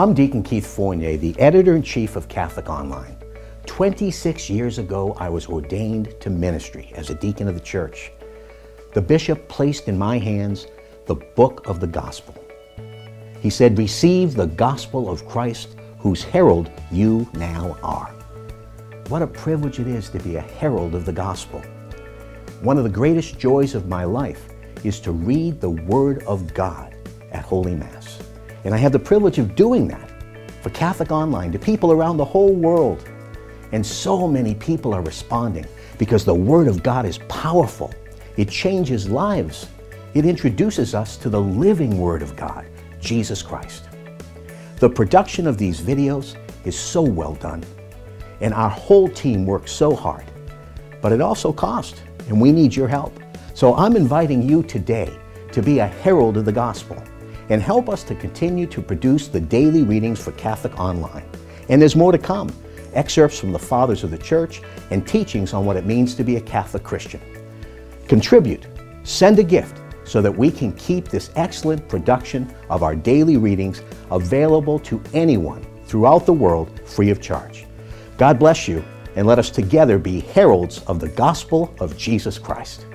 I'm Deacon Keith Fournier, the editor-in-chief of Catholic Online. 26 years ago, I was ordained to ministry as a deacon of the church. The bishop placed in my hands the book of the gospel. He said, receive the gospel of Christ, whose herald you now are. What a privilege it is to be a herald of the gospel. One of the greatest joys of my life is to read the Word of God at Holy Mass. And I have the privilege of doing that for Catholic Online to people around the whole world. And so many people are responding because the Word of God is powerful. It changes lives. It introduces us to the living Word of God, Jesus Christ. The production of these videos is so well done, and our whole team works so hard. But it also costs, and we need your help. So I'm inviting you today to be a herald of the gospel and help us to continue to produce the daily readings for Catholic Online. And there's more to come excerpts from the Fathers of the Church and teachings on what it means to be a Catholic Christian. Contribute, send a gift so that we can keep this excellent production of our daily readings available to anyone throughout the world free of charge. God bless you, and let us together be heralds of the gospel of Jesus Christ.